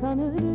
hayat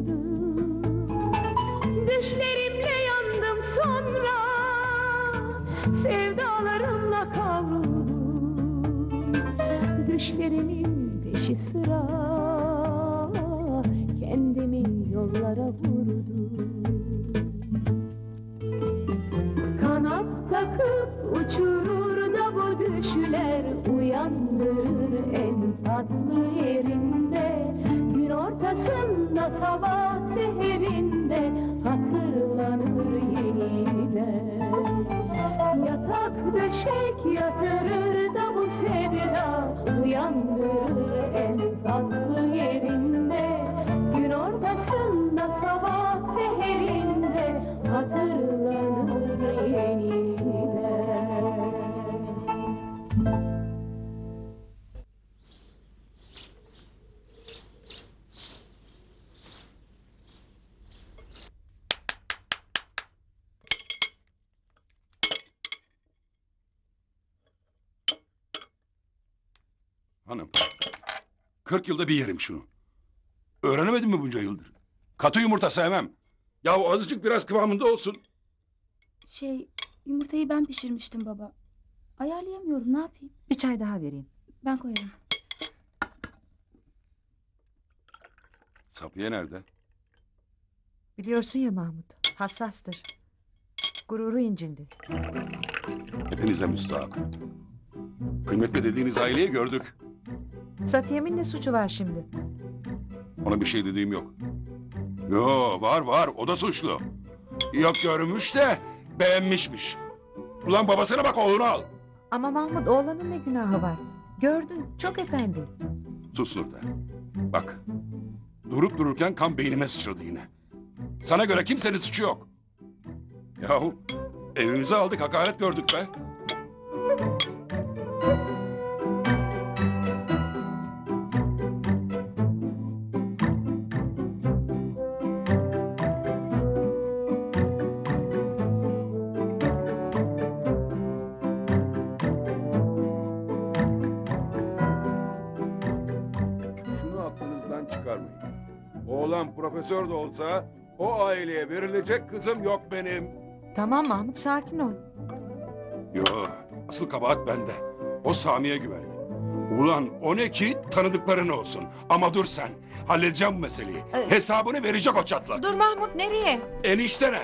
Hanım. 40 yılda bir yerim şunu. Öğrenemedin mi bunca yıldır? Katı yumurta sevmem. Ya azıcık biraz kıvamında olsun. Şey, yumurtayı ben pişirmiştim baba. Ayarlayamıyorum, ne yapayım? Bir çay daha vereyim. Ben koyarım. Safiye nerede? Biliyorsun ya Mahmut. Hassastır. Gururu incindi. Hepinize müstahak. Kıymetli dediğiniz aileyi gördük. Safiye'min ne suçu var şimdi? Ona bir şey dediğim yok. Yo var var o da suçlu. Yok görmüş de beğenmişmiş. Ulan babasına bak oğlunu al. Ama Mahmut oğlanın ne günahı var? Gördün çok efendi. Sus Nurten. Bak. Durup dururken kan beynime sıçradı yine. Sana göre kimsenin suçu yok. Yahu evimize aldık hakaret gördük be. Profesör de olsa o aileye verilecek kızım yok benim. Tamam Mahmut sakin ol. Yo, asıl kabahat bende. O Sami'ye güvendi. Ulan o ne ki tanıdıkların olsun. Ama dur sen. Halledeceğim bu meseleyi. Evet. Hesabını verecek o çatlak. Dur Mahmut nereye? Eniştene.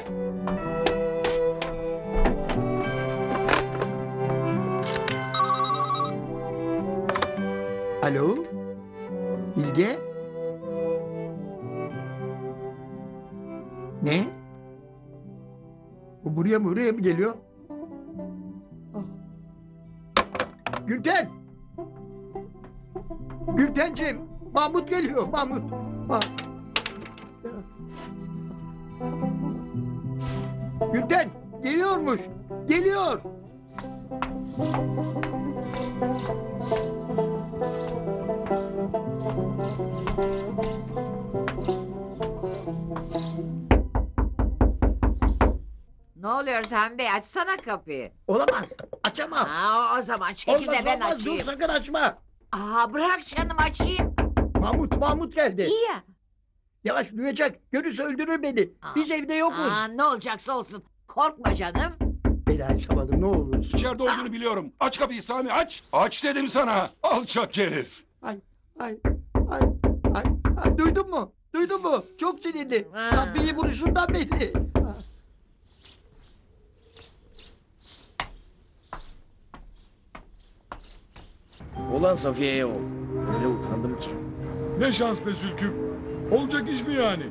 Alo? Bilge? Ne? Bu buraya mı buraya mı geliyor? Ah. Gülten! Gültenciğim! Mahmut geliyor Mahmut. Ah. Gülten geliyormuş. Geliyor. Sami Bey açsana kapıyı. Olamaz. Açamam. Aa, o zaman çekil olmaz de ben olmaz. açayım. Dur sakın açma. Aa, bırak canım açayım. Mahmut Mahmut geldi. İyi ya. Yavaş duyacak. Görürse öldürür beni. Aa. Biz evde yokuz. Aa, ne olacaksa olsun. Korkma canım. Belayı savalım ne olursun. İçeride olduğunu biliyorum. Aç kapıyı Sami aç. Aç dedim sana. Alçak herif. Ay ay ay ay. ay. Duydun mu? Duydun mu? Çok sinirli. Ha. Kapıyı vuruşundan belli. Olan Safiye'ye oldu. Öyle utandım ki. Ne şans be Zülküf. Olacak iş mi yani?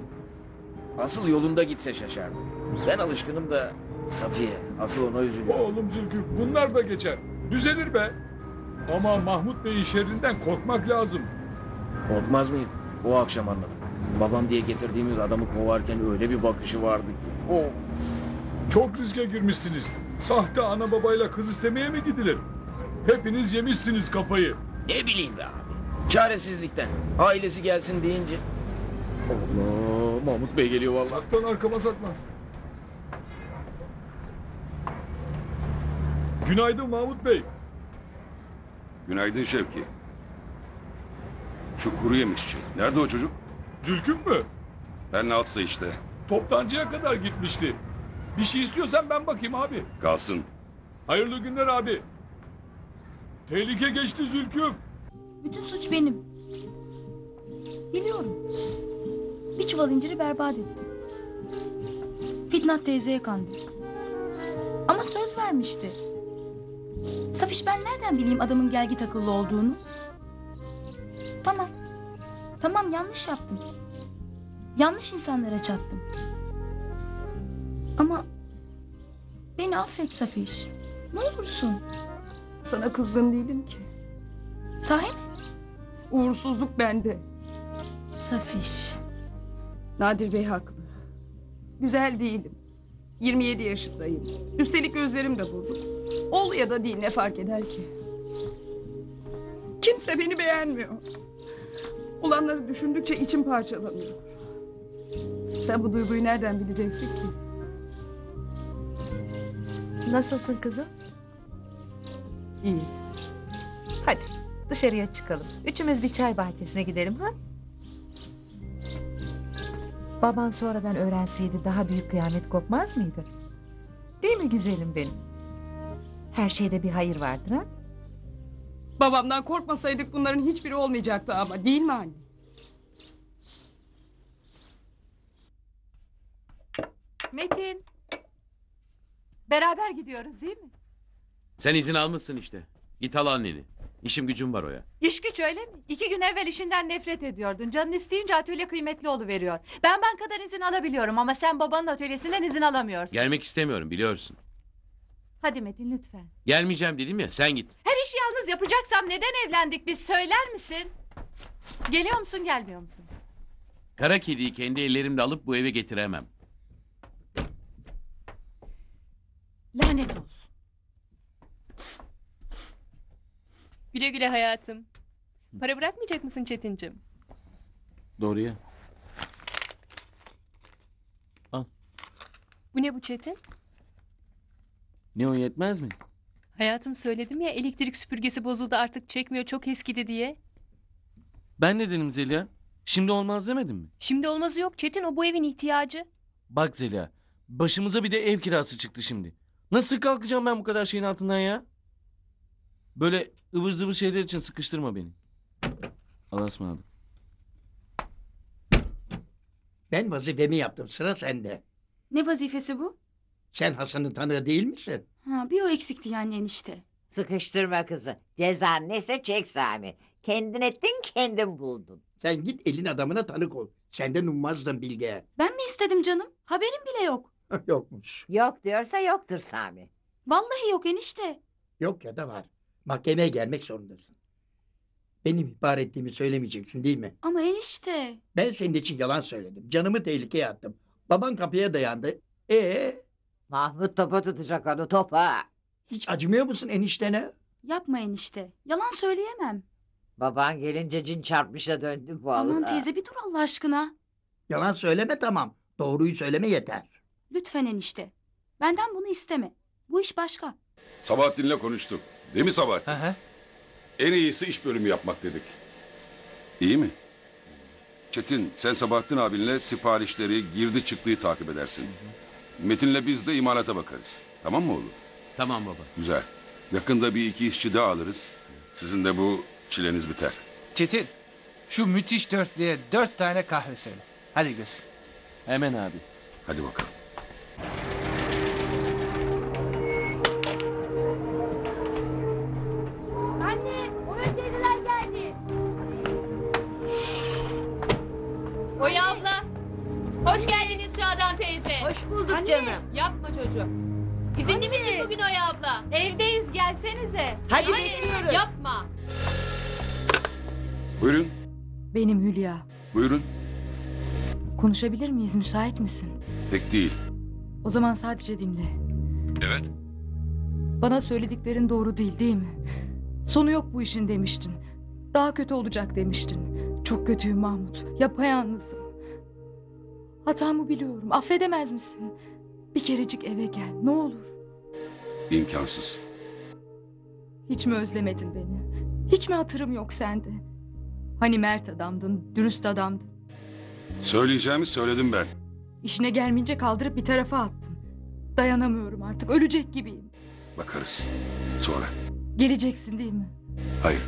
Asıl yolunda gitse şaşardım. Ben alışkınım da Safiye. Asıl ona üzülüyorum. Oğlum Zülküf bunlar da geçer. Düzelir be. Ama Mahmut Bey'in şerrinden korkmak lazım. Korkmaz mıyım? O akşam anladım. Babam diye getirdiğimiz adamı kovarken öyle bir bakışı vardı ki. O çok riske girmişsiniz. Sahte ana babayla kız istemeye mi gidilir? Hepiniz yemişsiniz kafayı. Ne bileyim be abi. Çaresizlikten. Ailesi gelsin deyince. Allah Mahmut Bey geliyor vallahi. Saklan arkama saklan. Günaydın Mahmut Bey. Günaydın Şevki. Şu kuru yemişçi. Nerede o çocuk? Zülküf mü? Penaltısı işte. Toptancıya kadar gitmişti. Bir şey istiyorsan ben bakayım abi. Kalsın. Hayırlı günler abi. Tehlike geçti Zülküf. Bütün suç benim. Biliyorum. Bir çuval inciri berbat ettim. Fitnat teyzeye kandım. Ama söz vermişti. Safiş ben nereden bileyim adamın gelgi takıllı olduğunu? Tamam. Tamam yanlış yaptım. Yanlış insanlara çattım. Ama beni affet Safiş. Ne olursun. Sana kızgın değilim ki. Sahi mi? Uğursuzluk bende. Safiş. Nadir Bey haklı. Güzel değilim. 27 yaşındayım. Üstelik gözlerim de bozuk. Ol ya da değil ne fark eder ki? Kimse beni beğenmiyor. Olanları düşündükçe içim parçalanıyor. Sen bu duyguyu nereden bileceksin ki? Nasılsın kızım? İyi. Hadi dışarıya çıkalım. Üçümüz bir çay bahçesine gidelim ha? Baban sonradan öğrenseydi daha büyük kıyamet kopmaz mıydı? Değil mi güzelim benim? Her şeyde bir hayır vardır ha? Babamdan korkmasaydık bunların hiçbiri olmayacaktı ama değil mi anne? Metin. Beraber gidiyoruz değil mi? Sen izin almışsın işte. Git al anneni. İşim gücüm var oya. İş güç öyle mi? İki gün evvel işinden nefret ediyordun. Canın isteyince atölye kıymetli veriyor. Ben bankadan izin alabiliyorum ama sen babanın atölyesinden izin alamıyorsun. Gelmek istemiyorum biliyorsun. Hadi Metin lütfen. Gelmeyeceğim dedim ya sen git. Her işi yalnız yapacaksam neden evlendik biz söyler misin? Geliyor musun gelmiyor musun? Kara kediyi kendi ellerimle alıp bu eve getiremem. Lanet olsun. Güle güle hayatım. Para bırakmayacak mısın Çetincim? Doğruya. Bu ne bu Çetin? Ne o yetmez mi? Hayatım söyledim ya elektrik süpürgesi bozuldu artık çekmiyor çok eskidi diye. Ben ne dedim Zeliha? Şimdi olmaz demedim mi? Şimdi olmazı yok Çetin o bu evin ihtiyacı. Bak Zeliha. Başımıza bir de ev kirası çıktı şimdi. Nasıl kalkacağım ben bu kadar şeyin altından ya? Böyle ıvır zıvır şeyler için sıkıştırma beni. Allah'a ısmarladık. Ben vazifemi yaptım sıra sende. Ne vazifesi bu? Sen Hasan'ın tanığı değil misin? Ha, bir o eksikti yani enişte. Sıkıştırma kızı. Cezan neyse çek Sami. Kendin ettin kendin buldun. Sen git elin adamına tanık ol. Senden ummazdın Bilge. Ben mi istedim canım? Haberim bile yok. Yokmuş. Yok diyorsa yoktur Sami. Vallahi yok enişte. Yok ya da var. Mahkemeye gelmek zorundasın. Benim ihbar ettiğimi söylemeyeceksin değil mi? Ama enişte. Ben senin için yalan söyledim. Canımı tehlikeye attım. Baban kapıya dayandı. Ee, Mahmut topa tutacak onu topa. hiç acımıyor musun eniştene? Yapma enişte. Yalan söyleyemem. Baban gelince cin çarpmış da döndük vallahi. Aman teyze bir dur Allah aşkına. Yalan söyleme tamam. Doğruyu söyleme yeter. Lütfen enişte. Benden bunu isteme. Bu iş başka. Sabahattin'le konuştuk. Değil mi Sabahattin? En iyisi iş bölümü yapmak dedik. İyi mi? Çetin sen Sabahattin abinle siparişleri, girdi çıktığı takip edersin. Metin'le biz de imalata bakarız. Tamam mı oğlum? Tamam baba. Güzel. Yakında bir iki işçi daha alırız. Sizin de bu çileniz biter. Çetin, şu müthiş dörtlüye dört tane kahve söyle. Hadi gözüm. Hemen abi. Hadi bakalım. Bulduk canım. Yapma çocuğum. İzinli misin bugün Oya abla? Evdeyiz gelsenize. Hadi Hayır, bekliyoruz. Yapma. Buyurun, Benim Hülya. buyurun. Konuşabilir miyiz? Müsait misin? Pek değil. O zaman sadece dinle. Evet. Bana söylediklerin doğru değil değil mi? Sonu yok bu işin demiştin. Daha kötü olacak demiştin. Çok kötüyüm Mahmut. Yapayalnızım. Hatamı biliyorum. Affedemez misin? Bir kerecik eve gel. Ne olur. İmkansız. Hiç mi özlemedin beni? Hiç mi hatırım yok sende? Hani mert adamdın, dürüst adamdın. Söyleyeceğimi söyledim ben. İşine gelmeyince kaldırıp bir tarafa attın. Dayanamıyorum artık. Ölecek gibiyim. Bakarız. Sonra. Geleceksin değil mi? Hayır.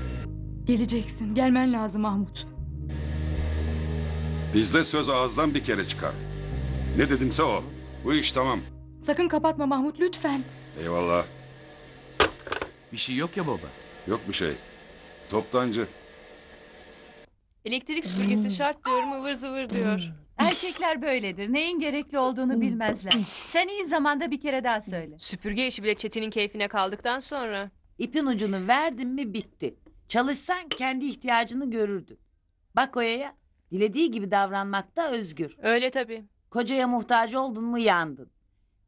Geleceksin. Gelmen lazım Mahmut. Bizde söz ağızdan bir kere çıkar. Ne dedimse o. Bu iş tamam. Sakın kapatma Mahmut lütfen. Eyvallah. Bir şey yok ya baba. Yok bir şey. Toptancı. Elektrik süpürgesi şart diyorum ıvır zıvır diyor. Erkekler böyledir. Neyin gerekli olduğunu bilmezler. Sen iyi zamanda bir kere daha söyle. Süpürge işi bile Çetin'in keyfine kaldıktan sonra. İpin ucunu verdin mi bitti. Çalışsan kendi ihtiyacını görürdün. Bak Oya'ya dilediği gibi davranmakta özgür. Öyle tabii. Kocaya muhtaç oldun mu yandın.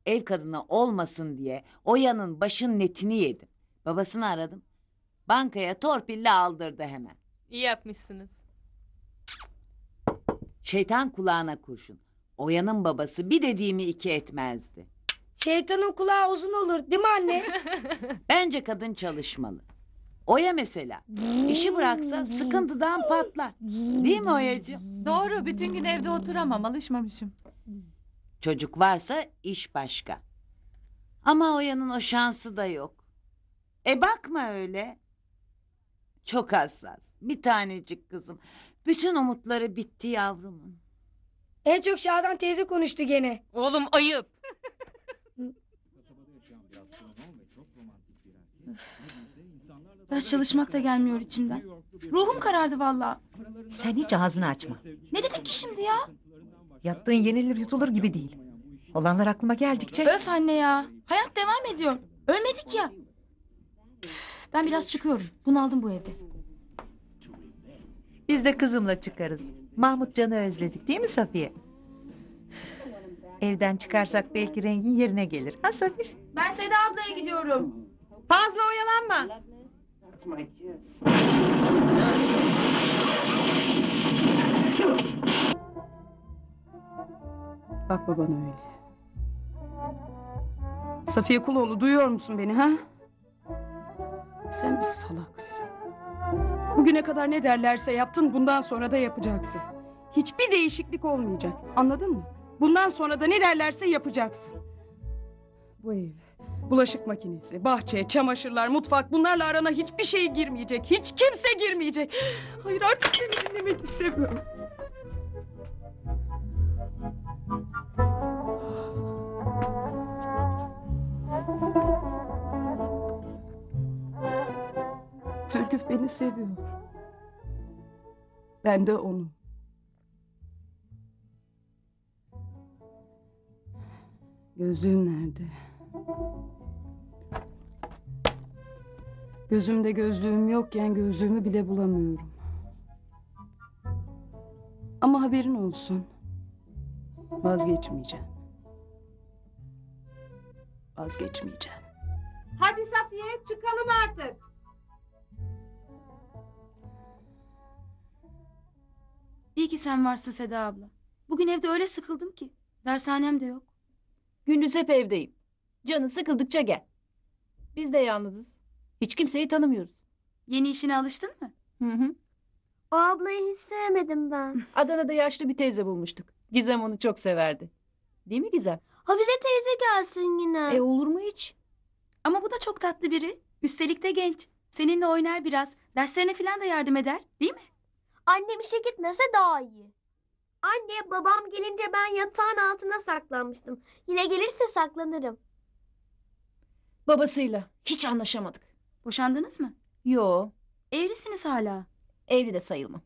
Ev kadını olmasın diye Oya'nın başın netini yedim. Babasını aradım. Bankaya torpille aldırdı hemen. İyi yapmışsınız. Şeytan kulağına kurşun. Oya'nın babası bir dediğimi iki etmezdi. Şeytanın kulağı uzun olur değil mi anne? Bence kadın çalışmalı. Oya mesela. işi bıraksa sıkıntıdan patlar. Değil mi Oya'cığım? Doğru bütün gün evde oturamam alışmamışım. Çocuk varsa iş başka. Ama Oya'nın o şansı da yok. E bakma öyle. Çok hassas. Bir tanecik kızım. Bütün umutları bitti yavrumun. en çok Şadan teyze konuştu gene. Oğlum ayıp. Ders çalışmak da gelmiyor içimden. Ruhum karardı vallahi. Sen hiç ağzını açma. Ne dedik ki şimdi ya? Yaptığın yenilir yutulur gibi değil. Olanlar aklıma geldikçe... Öf anne ya. Hayat devam ediyor. Ölmedik ya. Üf, Ben biraz çıkıyorum. Bunaldım bu evde. Biz de kızımla çıkarız. Mahmut Can'ı özledik değil mi Safiye? Evden çıkarsak belki rengin yerine gelir. Ha Safiye? Ben Seda ablaya gidiyorum. Fazla oyalanma. Bakma bana öyle. Safiye Kuloğlu duyuyor musun beni ha? Sen bir salaksın. Bugüne kadar ne derlerse yaptın bundan sonra da yapacaksın. Hiçbir değişiklik olmayacak. Anladın mı? Bundan sonra da ne derlerse yapacaksın. Bu ev, bulaşık makinesi, bahçe, çamaşırlar, mutfak bunlarla arana hiçbir şey girmeyecek. Hiç kimse girmeyecek. Hayır artık seni dinlemek istemiyorum. Zülküf beni seviyor. Ben de onu. Gözlüğüm nerede? Gözümde gözlüğüm yokken gözlüğümü bile bulamıyorum. Ama haberin olsun. Vazgeçmeyeceğim. Vazgeçmeyeceğim. Hadi Safiye çıkalım artık. İyi ki sen varsın Seda abla. Bugün evde öyle sıkıldım ki. Dershanem de yok. Gündüz hep evdeyim. Canın sıkıldıkça gel. Biz de yalnızız. Hiç kimseyi tanımıyoruz. Yeni işine alıştın mı? Hı hı. O ablayı hiç sevmedim ben. Adana'da yaşlı bir teyze bulmuştuk. Gizem onu çok severdi. Değil mi Gizem? Hafize teyze gelsin yine. E olur mu hiç? Ama bu da çok tatlı biri. Üstelik de genç. Seninle oynar biraz. Derslerine falan da yardım eder. Değil mi? Annem işe gitmese daha iyi. Anne babam gelince ben yatağın altına saklanmıştım. Yine gelirse saklanırım. Babasıyla. Hiç anlaşamadık. Boşandınız mı? Yo. Evlisiniz hala. Evli de sayılmam.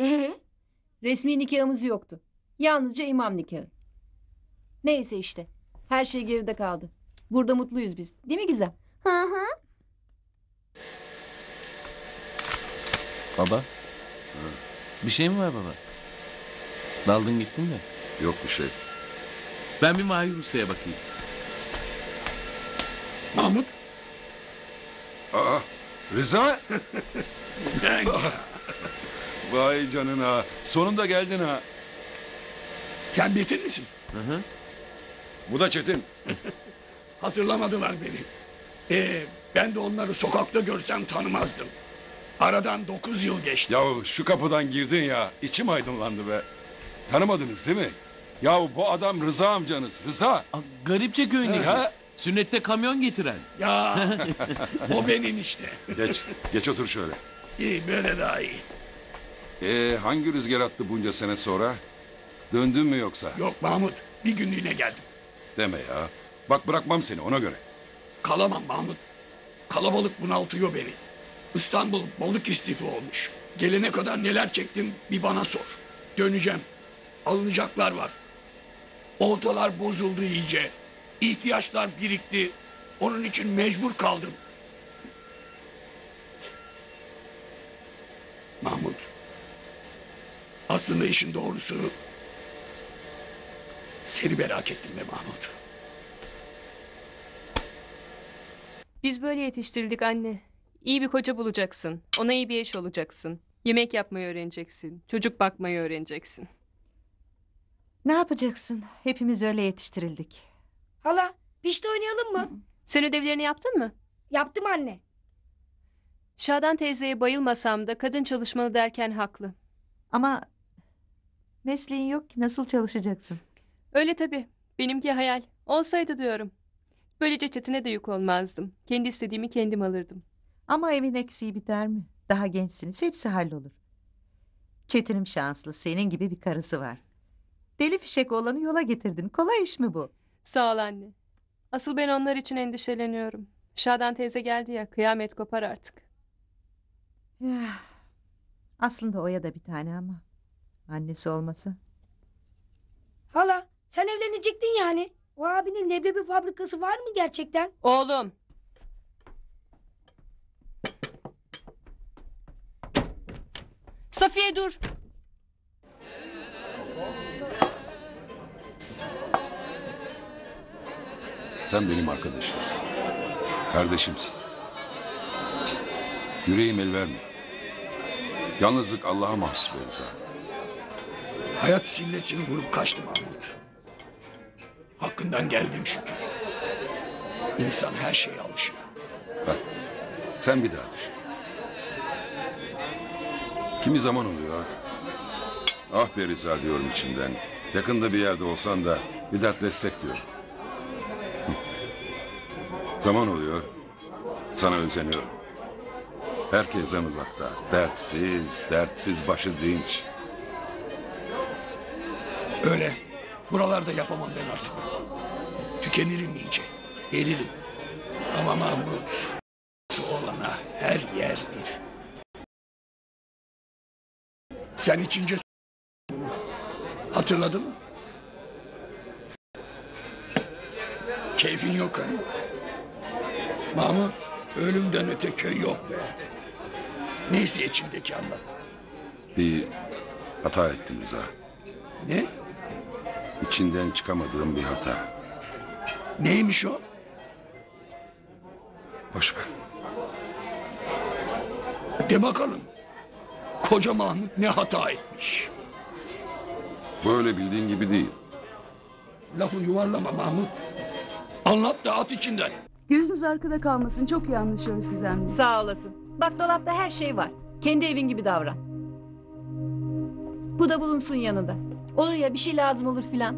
Ee? Resmi nikahımız yoktu. Yalnızca imam nikahı. Neyse işte. Her şey geride kaldı. Burada mutluyuz biz. Değil mi Gizem? Hı hı. Baba. Bir şey mi var baba? Daldın gittin de. Yok bir şey. Ben bir Mahir Usta'ya bakayım. Mahmut. Aa, Rıza. Vay canına. Sonunda geldin ha. Sen Metin misin? Hı hı. Bu da Çetin. Hatırlamadılar beni. Ee, ben de onları sokakta görsem tanımazdım. Aradan dokuz yıl geçti. Ya şu kapıdan girdin ya. içim aydınlandı be. Tanımadınız değil mi? Yahu bu adam Rıza amcanız. Rıza. Garipçe köyündeki. Ha? Sünnette kamyon getiren. Ya o benim işte. Geç. Geç otur şöyle. İyi böyle daha iyi. Ee, hangi rüzgar attı bunca sene sonra? Döndün mü yoksa? Yok Mahmut bir günlüğüne geldim. Deme ya. Bak bırakmam seni ona göre. Kalamam Mahmut. Kalabalık bunaltıyor beni. İstanbul balık istifi olmuş. Gelene kadar neler çektim bir bana sor. Döneceğim. Alınacaklar var. Oltalar bozuldu iyice. İhtiyaçlar birikti. Onun için mecbur kaldım. Mahmut. Aslında işin doğrusu... Seni merak ettim be Mahmut. Biz böyle yetiştirildik anne. İyi bir koca bulacaksın. Ona iyi bir eş olacaksın. Yemek yapmayı öğreneceksin. Çocuk bakmayı öğreneceksin. Ne yapacaksın? Hepimiz öyle yetiştirildik. Hala pişti oynayalım mı? Sen ödevlerini yaptın mı? Yaptım anne. Şadan teyzeye bayılmasam da kadın çalışmalı derken haklı. Ama mesleğin yok ki nasıl çalışacaksın? Öyle tabii. Benimki hayal. Olsaydı diyorum. Böylece çetine de yük olmazdım. Kendi istediğimi kendim alırdım. Ama evin eksiği biter mi? Daha gençsiniz hepsi hallolur. Çetin'im şanslı senin gibi bir karısı var. Deli fişek olanı yola getirdin. Kolay iş mi bu? Sağ ol anne. Asıl ben onlar için endişeleniyorum. Şadan teyze geldi ya kıyamet kopar artık. Ya, aslında Oya da bir tane ama. Annesi olmasa. Hala sen evlenecektin yani. O abinin leblebi fabrikası var mı gerçekten? Oğlum. Safiye dur. Sen benim arkadaşımsın. Kardeşimsin. Yüreğim el vermiyor. Yalnızlık Allah'a mahsus be Rıza. Hayat sillesini vurup kaçtı Mahmut. Hakkından geldim şükür. İnsan her şeye alışıyor. Bak sen bir daha düşün. Kimi zaman oluyor. Ah be Rıza diyorum içimden. Yakında bir yerde olsan da bir dertleşsek diyorum. Zaman oluyor. Sana özeniyorum. Herkesten uzakta. Dertsiz, dertsiz başı dinç. Öyle. Buralarda yapamam ben artık. Tükenirim iyice. Eririm. Ama Mahmut olana her yer bir. Sen içince hatırladın mı? Keyfin yok ha? Mahmut ölümden öte köy yok be. Neyse içimdeki anlat. Bir hata ettim Rıza. Ne? İçinden çıkamadığım bir hata. Neymiş o? Boş ver. De bakalım. Koca Mahmut ne hata etmiş? Böyle bildiğin gibi değil. Lafı yuvarlama Mahmut. Anlat da at içinden. Gözünüz arkada kalmasın. Çok iyi anlaşıyoruz Gizem'le. Sağ olasın. Bak dolapta her şey var. Kendi evin gibi davran. Bu da bulunsun yanında. Olur ya bir şey lazım olur filan.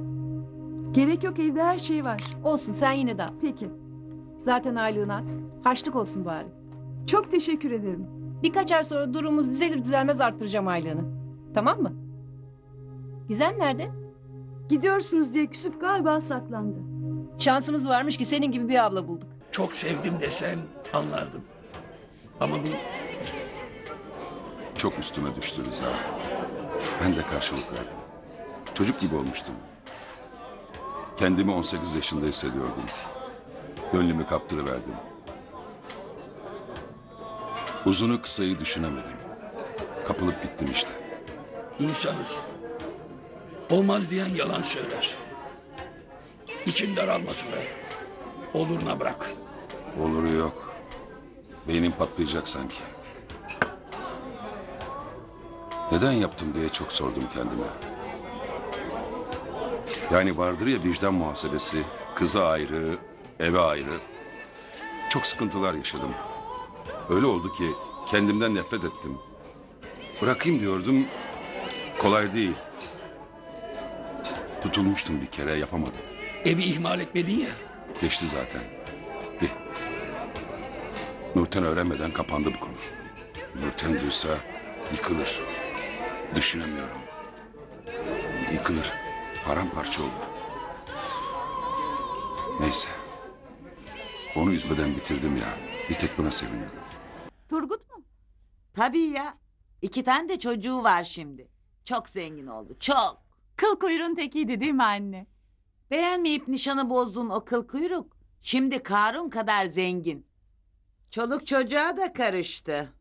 Gerek yok evde her şey var. Olsun sen yine de al. Peki. Zaten aylığın az. Harçlık olsun bari. Çok teşekkür ederim. Birkaç ay sonra durumumuz düzelir düzelmez arttıracağım aylığını. Tamam mı? Gizem nerede? Gidiyorsunuz diye küsüp galiba saklandı. Şansımız varmış ki senin gibi bir abla bulduk. Çok sevdim desen anlardım. Ama bu Çok üstüme düştü Rıza. Ben de karşılık verdim. Çocuk gibi olmuştum. Kendimi 18 yaşında hissediyordum. Gönlümü kaptırıverdim. Uzunu kısayı düşünemedim. Kapılıp gittim işte. insanız. Olmaz diyen yalan söyler. İçin daralmasın be. Oluruna bırak. Oluru yok. Beynim patlayacak sanki. Neden yaptım diye çok sordum kendime. Yani vardır ya vicdan muhasebesi, kıza ayrı, eve ayrı. Çok sıkıntılar yaşadım. Öyle oldu ki kendimden nefret ettim. Bırakayım diyordum, kolay değil. Tutulmuştum bir kere yapamadım. Evi ihmal etmedin ya. Geçti zaten. Bitti. Nurten öğrenmeden kapandı bu konu. Nurten duysa yıkılır. Düşünemiyorum. Yıkılır. Paramparça olur. Neyse. Onu üzmeden bitirdim ya. Bir tek buna seviniyorum. Turgut mu? Tabii ya. İki tane de çocuğu var şimdi. Çok zengin oldu. Çok. Kıl kuyruğun tekiydi değil mi anne? Beğenmeyip nişanı bozdun o kıl kuyruk. Şimdi Karun kadar zengin. Çoluk çocuğa da karıştı.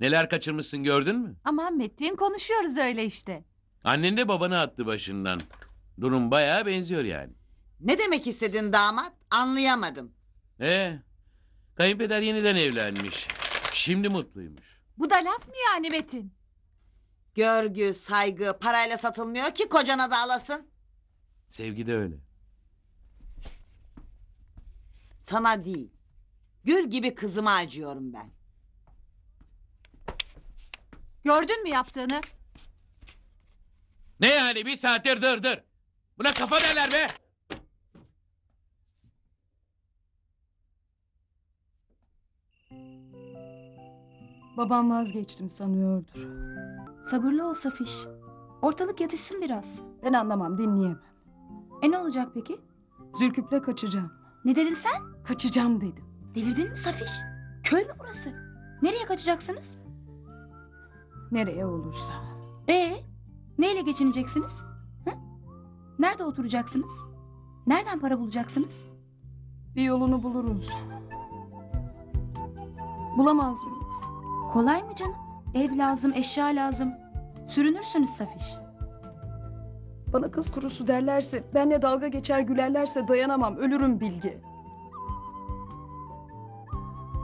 Neler kaçırmışsın gördün mü? Aman Metin konuşuyoruz öyle işte. Annen de babanı attı başından. Durum bayağı benziyor yani. Ne demek istedin damat? Anlayamadım. Ee, kayınpeder yeniden evlenmiş. Şimdi mutluymuş. Bu da laf mı yani Metin? Görgü, saygı parayla satılmıyor ki kocana da alasın. Sevgi de öyle. Sana değil. Gül gibi kızıma acıyorum ben. Gördün mü yaptığını? Ne yani bir saattir dır dır. Buna kafa derler be. Babam vazgeçtim sanıyordur. Sabırlı ol Safiş. Ortalık yatışsın biraz. Ben anlamam dinleyemem. E ne olacak peki? Zülküf'le kaçacağım. Ne dedin sen? Kaçacağım dedim. Delirdin mi Safiş? Köy mü burası? Nereye kaçacaksınız? Nereye olursa. Ee, neyle geçineceksiniz? Hı? Nerede oturacaksınız? Nereden para bulacaksınız? Bir yolunu buluruz. Bulamaz mıyız? Kolay mı canım? Ev lazım, eşya lazım. Sürünürsünüz Safiş. Bana kız kurusu derlerse, benle dalga geçer gülerlerse dayanamam, ölürüm Bilge.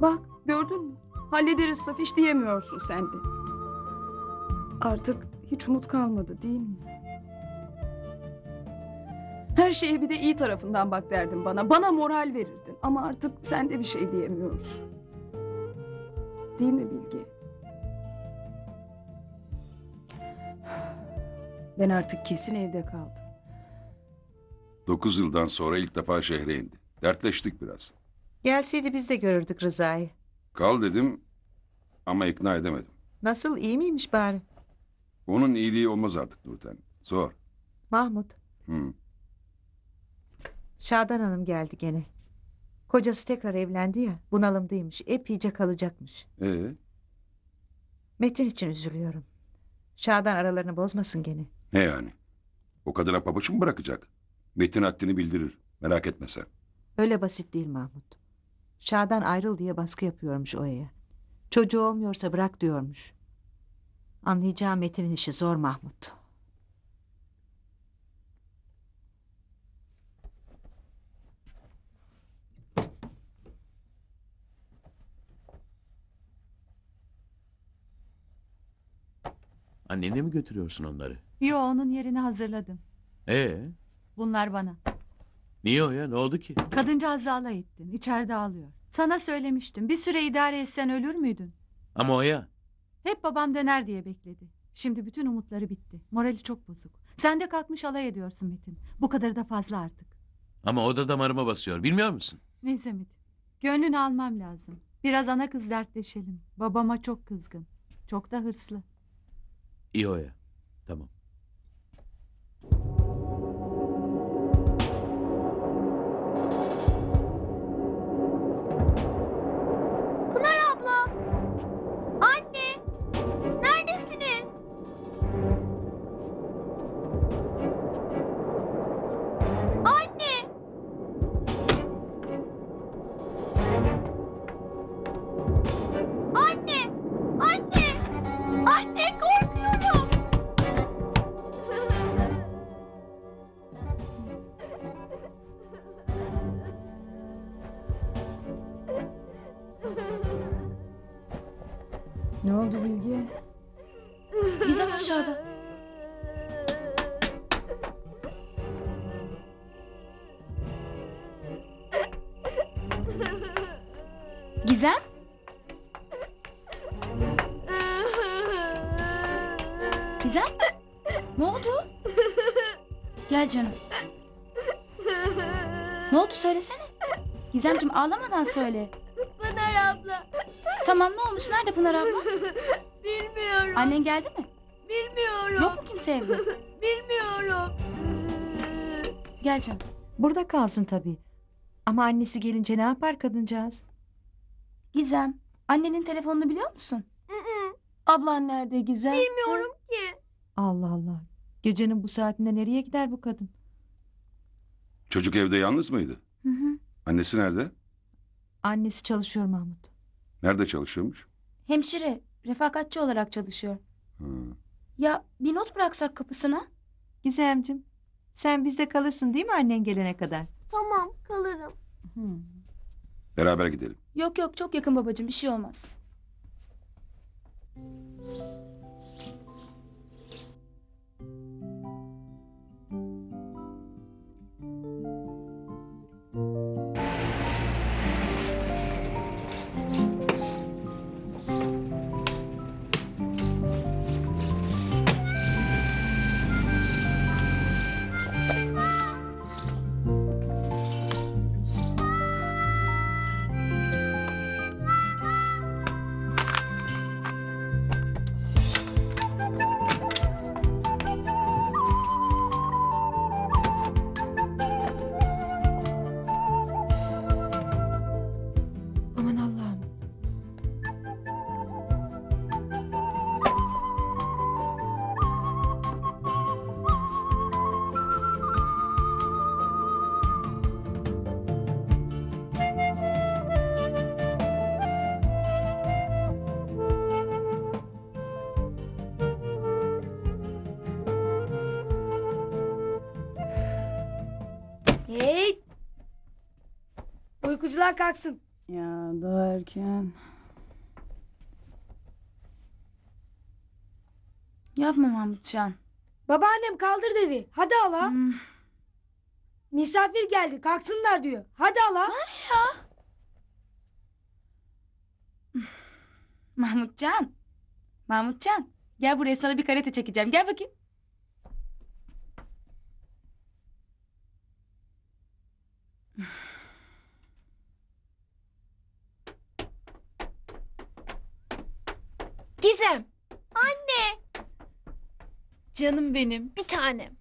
Bak, gördün mü? Hallederiz Safiş diyemiyorsun sen de. Artık hiç umut kalmadı değil mi? Her şeye bir de iyi tarafından bak derdin bana. Bana moral verirdin. Ama artık sen de bir şey diyemiyorsun. Değil mi Bilge? Ben artık kesin evde kaldım. Dokuz yıldan sonra ilk defa şehre indi. Dertleştik biraz. Gelseydi biz de görürdük Rıza'yı. Kal dedim ama ikna edemedim. Nasıl iyi miymiş bari? Onun iyiliği olmaz artık Nurten. Zor. Mahmut, Hı. Şadan Hanım geldi gene. Kocası tekrar evlendi ya, bunalımdaymış, epeyce kalacakmış. Ee, Metin için üzülüyorum. Şadan aralarını bozmasın gene. Ne yani? O kadına pabuç mu bırakacak? Metin haddini bildirir. Merak etme sen. Öyle basit değil Mahmut. Şadan ayrıl diye baskı yapıyormuş Oya'ya. Çocuğu olmuyorsa bırak diyormuş. Anlayacağım Metin'in işi zor Mahmut. Annene mi götürüyorsun onları? Yo onun yerini hazırladım. Ee, Bunlar bana. niye o ya? Ne oldu ki? Kadıncağızı alay ettin. İçeride ağlıyor. Sana söylemiştim. Bir süre idare etsen ölür müydün? Ama o ya. Hep babam döner diye bekledi. Şimdi bütün umutları bitti. Morali çok bozuk. Sen de kalkmış alay ediyorsun Metin. Bu kadarı da fazla artık. Ama o da damarıma basıyor. Bilmiyor musun? Neyse Metin. Gönlünü almam lazım. Biraz ana kız dertleşelim. Babama çok kızgın. Çok da hırslı. İyi o ya. Tamam. Gizemciğim ağlamadan söyle. Pınar abla. Tamam ne olmuş? Nerede Pınar abla? Bilmiyorum. Annen geldi mi? Bilmiyorum. Yok mu kimse evde? Bilmiyorum. Gel canım. Burada kalsın tabii. Ama annesi gelince ne yapar kadıncağız? Gizem. Annenin telefonunu biliyor musun? Ablan nerede Gizem? Bilmiyorum ki. Allah Allah. Gecenin bu saatinde nereye gider bu kadın? Çocuk evde yalnız mıydı? Hı hı. Annesi nerede? Annesi çalışıyor Mahmut. Nerede çalışıyormuş? Hemşire. Refakatçi olarak çalışıyor. Ha. Ya bir not bıraksak kapısına? Gizemcim, sen bizde kalırsın değil mi annen gelene kadar? Tamam kalırım. Beraber gidelim. Yok yok çok yakın babacığım bir şey olmaz. Uykucular kalksın. Ya daha erken. Yapma Mahmutcan. Babaannem kaldır dedi. Hadi hala. Hmm. Misafir geldi. Kalksınlar diyor. Hadi hala. Mahmutcan. Mahmutcan. Gel buraya sana bir karate çekeceğim. Gel bakayım. Gizem. Anne. Canım benim. Bir tanem.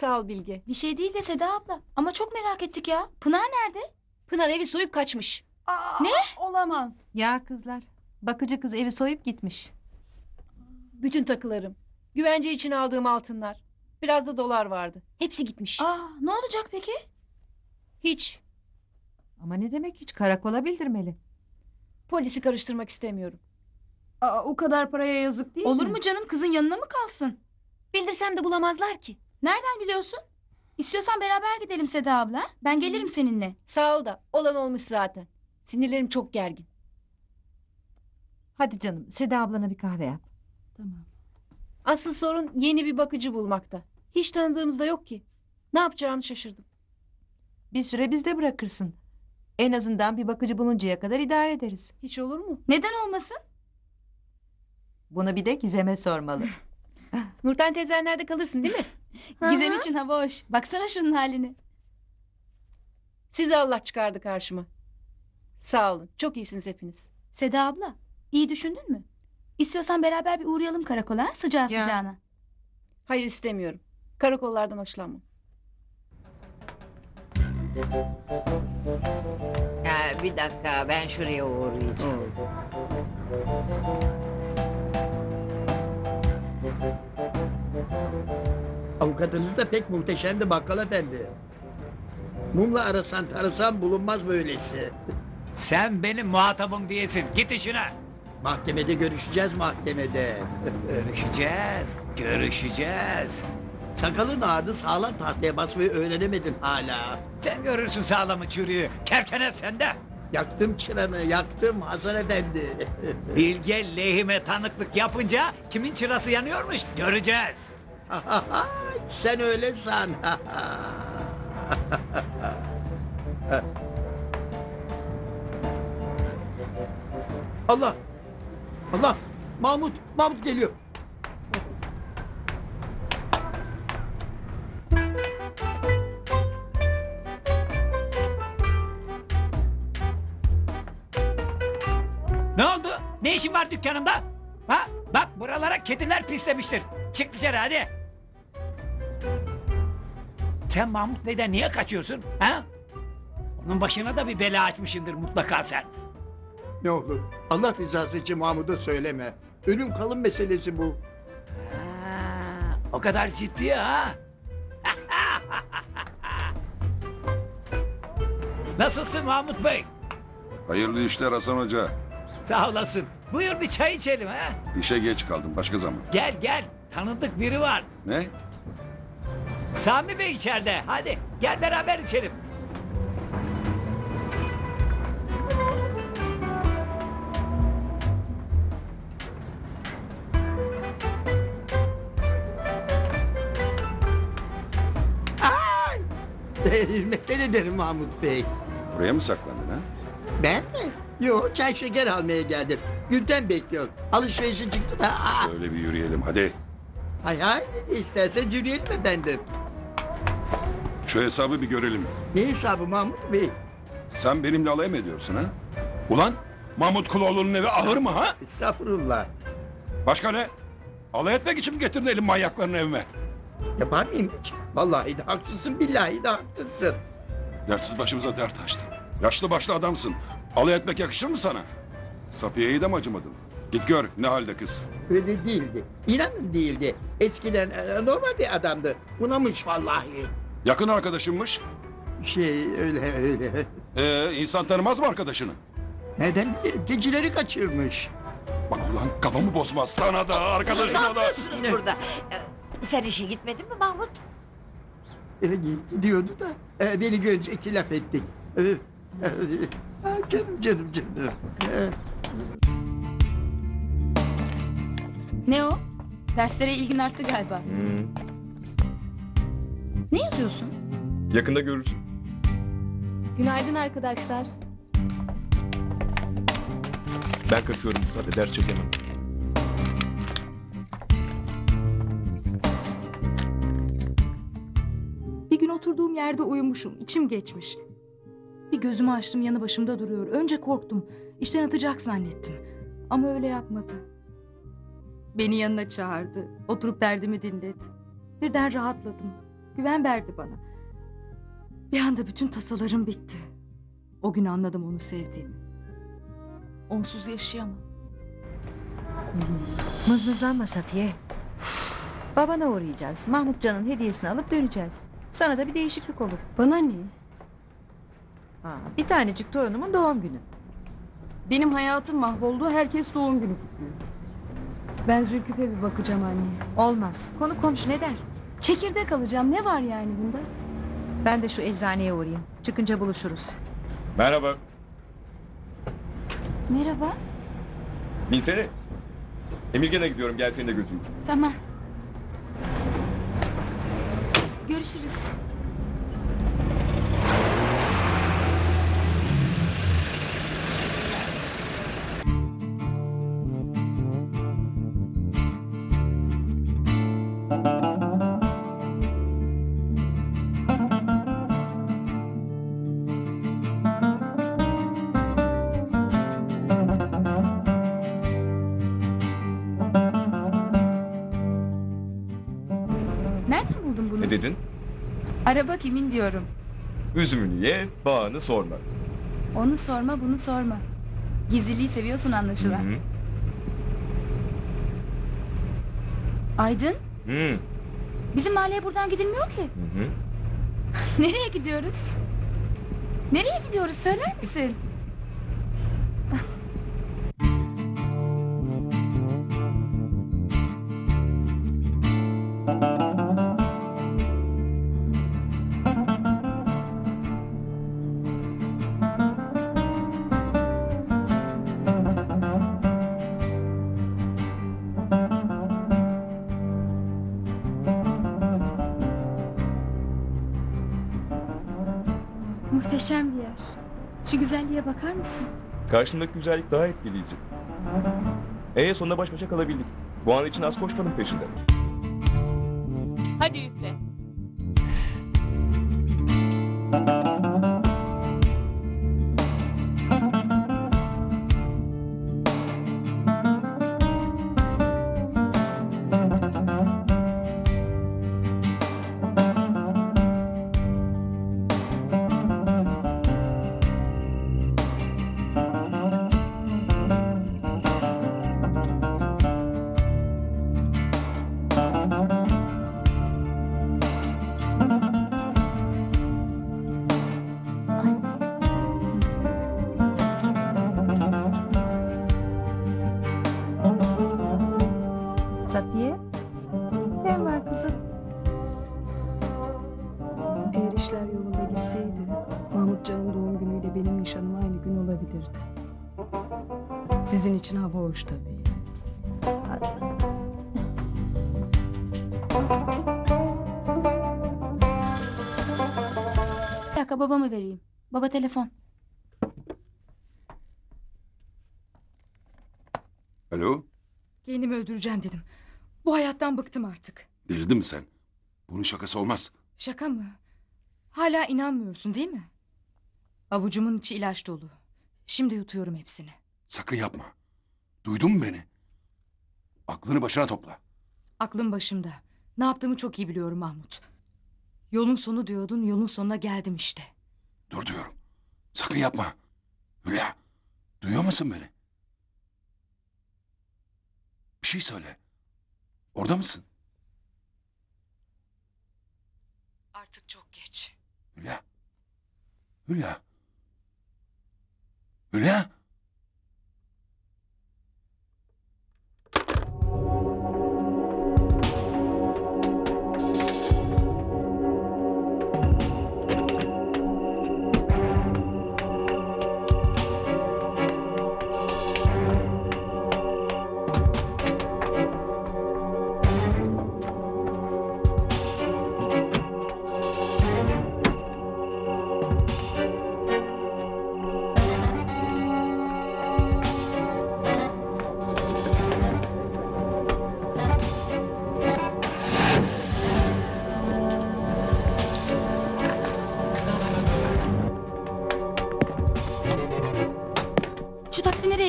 Sağ ol Bilge. Bir şey değil de Seda abla. Ama çok merak ettik ya. Pınar nerede? Pınar evi soyup kaçmış. Ne? Olamaz. Ya kızlar, bakıcı kız evi soyup gitmiş. Bütün takılarım. Güvence için aldığım altınlar. Biraz da dolar vardı. Hepsi gitmiş. Aa, ne olacak peki? Hiç. Ama ne demek hiç karakola bildirmeli. Polisi karıştırmak istemiyorum. Aa, o kadar paraya yazık değil Olur mi? mu canım kızın yanına mı kalsın? Bildirsem de bulamazlar ki. Nereden biliyorsun? İstiyorsan beraber gidelim Seda abla. Ben gelirim seninle. Sağ ol da olan olmuş zaten. Sinirlerim çok gergin. Hadi canım, Seda ablana bir kahve yap. Tamam. Asıl sorun yeni bir bakıcı bulmakta. Hiç tanıdığımız da yok ki. Ne yapacağımı şaşırdım. Bir süre bizde bırakırsın. En azından bir bakıcı buluncaya kadar idare ederiz. Hiç olur mu? Neden olmasın? Bunu bir de Gizem'e sormalı. Nurten teyzenlerde kalırsın değil mi? Gizem için hava hoş. Baksana şunun haline. Sizi Allah çıkardı karşıma. Sağ olun. Çok iyisiniz hepiniz. Seda abla, iyi düşündün mü? İstiyorsan beraber bir uğrayalım karakola ha? sıcağı Ya. sıcağına. Hayır istemiyorum. Karakollardan hoşlanmam. Ha, bir dakika ben şuraya uğrayacağım. Avukatınız da pek muhteşemdi bakkal efendi. Mumla arasan tarasan bulunmaz böylesi. Sen benim muhatabım değilsin. Git işine. Mahkemede görüşeceğiz mahkemede. Görüşeceğiz. Görüşeceğiz. Sakalın ağdı sağlam tahtaya basmayı öğrenemedin hala. Sen görürsün sağlamı çürüğü. Kerkene sende. Yaktım çıranı yaktım Hasan efendi. Bilge lehime tanıklık yapınca kimin çırası yanıyormuş göreceğiz. Sen öyle san. Allah. Allah. Mahmut. Mahmut geliyor. Ne oldu? Ne işin var dükkanımda? Ha? Bak buralara kediler pislemiştir. Çık dışarı hadi. Sen Mahmut Bey'den niye kaçıyorsun? Ha? Onun başına da bir bela açmışındır mutlaka sen. Ne olur Allah rızası için Mahmut'a söyleme. Ölüm kalım meselesi bu. O kadar ciddi ha? Nasılsın Mahmut Bey? Hayırlı işler Hasan Hoca. Sağ olasın. Buyur bir çay içelim ha. İşe geç kaldım başka zaman. Gel gel. Tanıdık biri var. Ne? Sami Bey içeride. Hadi gel beraber içelim. Hürmetler ederim Mahmut Bey. Buraya mı saklandın ha? Ben mi? Yo çay şeker almaya geldim. Gülten bekliyor. Alışverişe çıktı da. Aa, Şöyle bir yürüyelim hadi. hay hay istersen yürüyelim efendim. Şu hesabı bir görelim. Ne hesabı Mahmut Bey? Sen benimle alay mı ediyorsun ha? Ulan Mahmut Kuloğlu'nun evi ahır mı ha? Estağfurullah. Başka ne? Alay etmek için mi getirdin elim manyakların evime? Yapar mıyım hiç? Vallahi de haksızsın billahi de haksızsın. Dertsiz başımıza dert açtı. Yaşlı başlı adamsın. Alay etmek yakışır mı sana? Safiye'yi de mi acımadın? Git gör ne halde kız. Öyle değildi. İnanın değildi. Eskiden e, normal bir adamdı. Bunamış vallahi. Yakın arkadaşınmış. Şey öyle öyle. Ee, insan tanımaz mı arkadaşını? Bilirim? Geceleri kaçırmış. Bak ulan kafamı bozmaz sana da arkadaşına da. burada? Ee, Sen işe gitmedin mi Mahmut? E, gidiyordu da e, beni görünce iki laf ettik. E, e, e, canım canım canım. E, Ne o? Derslere ilgin arttı galiba. Ne yazıyorsun? Yakında görürsün. Günaydın arkadaşlar. Ben kaçıyorum müsaade ders çekemem. Bir gün oturduğum yerde uyumuşum. içim geçmiş. Bir gözümü açtım yanı başımda duruyor. Önce korktum. İşten atacak zannettim. Ama öyle yapmadı. Beni yanına çağırdı. Oturup derdimi dinledi. Birden rahatladım. Güven verdi bana. Bir anda bütün tasalarım bitti. O gün anladım onu sevdiğimi. Onsuz yaşayamam. Mızmızlanma Safiye. Babana uğrayacağız. Mahmutcan'ın hediyesini alıp döneceğiz. Sana da bir değişiklik olur. Bana ne? Aa, bir tanecik torunumun doğum günü. Benim hayatım mahvoldu. Herkes doğum günü kutluyor. Ben Zülküf'e bir bakacağım anne. Olmaz. Konu komşu ne der? Çekirdek alacağım. Ne var yani bunda? Ben de şu eczaneye uğrayayım. Çıkınca buluşuruz. Merhaba. Merhaba. Binsene. Emirgan'a gidiyorum gel seni de götüreyim. Tamam. Görüşürüz. Araba kimin diyorum. Üzümünü ye, bağını sorma. Onu sorma bunu sorma. Gizliliği seviyorsun anlaşılan. Hı Aydın Hı. bizim mahalleye buradan gidilmiyor ki. Hı hı. Nereye gidiyoruz? Nereye gidiyoruz söyler misin? Bakar mısın? Karşımdaki güzellik daha etkileyici. Ee sonunda baş başa kalabildik. Bu an için az koşmadım peşinden. Hadi üfle. Babamı vereyim. Baba telefon. Alo? Kendimi öldüreceğim dedim. Bu hayattan bıktım artık. Delirdin mi sen? Bunun şakası olmaz. Şaka mı? Hala inanmıyorsun değil mi? Avucumun içi ilaç dolu. Şimdi yutuyorum hepsini. Sakın yapma. Duydun mu beni? Aklını başına topla. Aklım başımda. Ne yaptığımı çok iyi biliyorum Mahmut. Yolun sonu diyordun, yolun sonuna geldim işte. Dur diyorum. Sakın yapma. Hülya. Duyuyor musun beni? Bir şey söyle. Orada mısın? Artık çok geç. Hülya. Hülya. Hülya.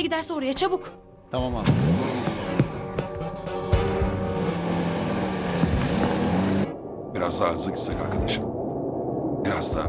Giderse oraya çabuk. Tamam abi. Biraz daha hızlı gitsek arkadaşım. Biraz daha.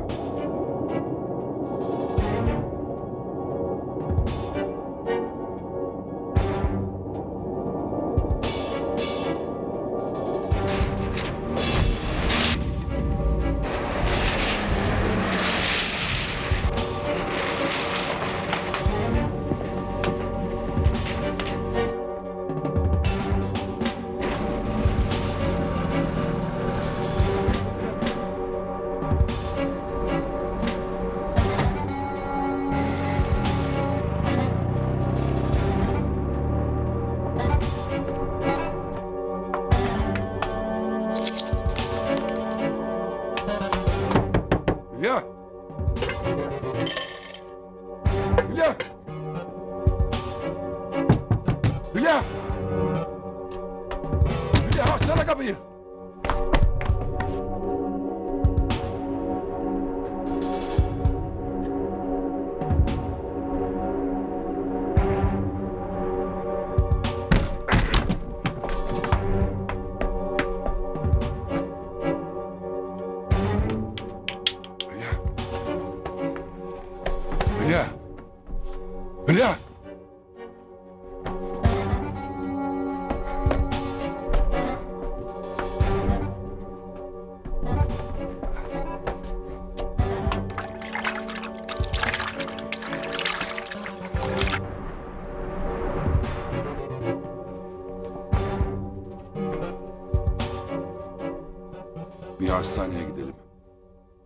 Hastaneye gidelim.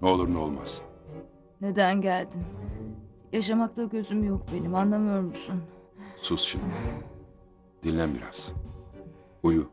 Ne olur ne olmaz. Neden geldin? Yaşamakta gözüm yok benim anlamıyor musun? Sus şimdi. Dinlen biraz. Uyu.